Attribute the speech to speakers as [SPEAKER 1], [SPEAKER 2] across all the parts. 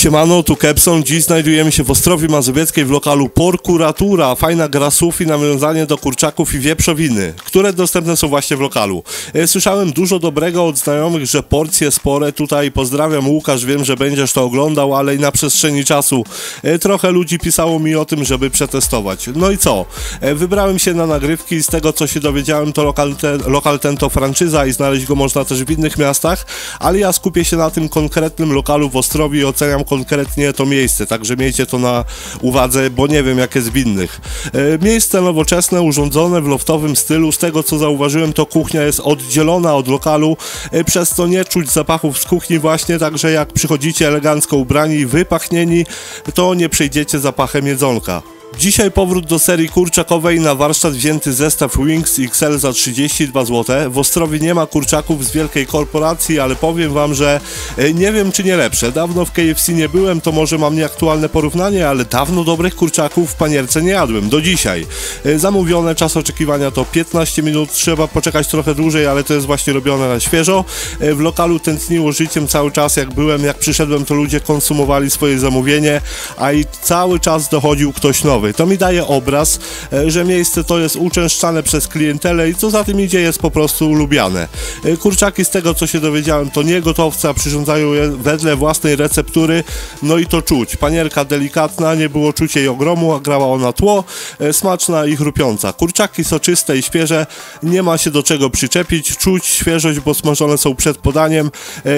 [SPEAKER 1] Siemano, tu Kepson. Dziś znajdujemy się w Ostrowie Mazowieckiej w lokalu Porkuratura. Fajna gra słów i nawiązanie do kurczaków i wieprzowiny, które dostępne są właśnie w lokalu. E, Słyszałem dużo dobrego od znajomych, że porcje spore. Tutaj pozdrawiam Łukasz, wiem, że będziesz to oglądał, ale i na przestrzeni czasu e, trochę ludzi pisało mi o tym, żeby przetestować. No i co? E, Wybrałem się na nagrywki. Z tego, co się dowiedziałem, to lokal ten, lokal ten to franczyza i znaleźć go można też w innych miastach, ale ja skupię się na tym konkretnym lokalu w Ostrowie i oceniam konkretnie to miejsce, także miejcie to na uwadze, bo nie wiem jak jest w innych. E, Miejsce nowoczesne, urządzone w loftowym stylu, z tego co zauważyłem to kuchnia jest oddzielona od lokalu, e, przez co nie czuć zapachów z kuchni właśnie, także jak przychodzicie elegancko ubrani wypachnieni, to nie przejdziecie zapachem jedzonka. Dzisiaj powrót do serii kurczakowej na warsztat wzięty zestaw Wings XL za 32 zł. W Ostrowie nie ma kurczaków z wielkiej korporacji, ale powiem wam, że e, nie wiem czy nie lepsze. Dawno w KFC nie byłem, to może mam nieaktualne porównanie, ale dawno dobrych kurczaków w panierce nie jadłem, do dzisiaj. E, Zamówione, czas oczekiwania to 15 minut, trzeba poczekać trochę dłużej, ale to jest właśnie robione na świeżo. E, W lokalu tętniło życiem cały czas, jak byłem, jak przyszedłem, to ludzie konsumowali swoje zamówienie, a i cały czas dochodził ktoś nowy. To mi daje obraz, e, że miejsce to jest uczęszczane przez klientelę i co za tym idzie jest po prostu lubiane. E, Kurczaki z tego co się dowiedziałem to nie gotowce, a przyrządzają je wedle własnej receptury, no i to czuć. Panierka delikatna, nie było czuć jej ogromu, a grała ona tło, e, smaczna i chrupiąca. Kurczaki soczyste i świeże, nie ma się do czego przyczepić, czuć świeżość, bo smażone są przed podaniem.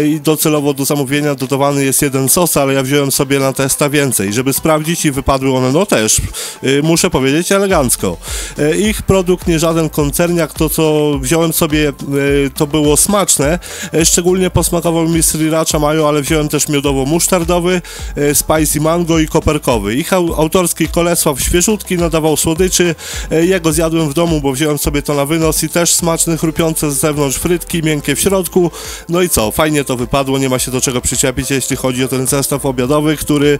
[SPEAKER 1] I docelowo do zamówienia dodawany jest jeden sos, ale ja wziąłem sobie na testa więcej, żeby sprawdzić i wypadły one no też muszę powiedzieć, elegancko. E, Ich produkt nie żaden koncerniak, to co wziąłem sobie, e, to było smaczne, szczególnie posmakował mi sriracha mayo, ale wziąłem też miodowo-musztardowy, spicy mango i koperkowy. Ich au- autorski Kolesław świeżutki nadawał słodyczy, jego zjadłem w domu, bo wziąłem sobie to na wynos i też smaczne, chrupiące z zewnątrz frytki, miękkie w środku. No i co, fajnie to wypadło, nie ma się do czego przyczepić, jeśli chodzi o ten zestaw obiadowy, który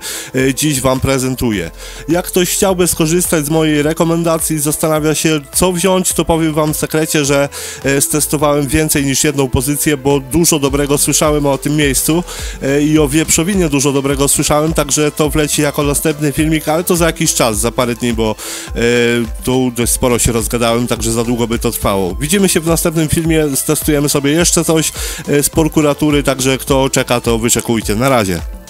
[SPEAKER 1] dziś Wam prezentuję. Jak ktoś chciałby skorzystać z mojej rekomendacji, zastanawia się co wziąć, to powiem Wam w sekrecie, że e, stestowałem więcej niż jedną pozycję, bo dużo dobrego słyszałem o tym miejscu e, i o wieprzowinie dużo dobrego słyszałem, także to wleci jako następny filmik, ale to za jakiś czas, za parę dni, bo e, tu dość sporo się rozgadałem, także za długo by to trwało. Widzimy się w następnym filmie, stestujemy sobie jeszcze coś z prokuratury, także kto czeka, to wyczekujcie. Na razie.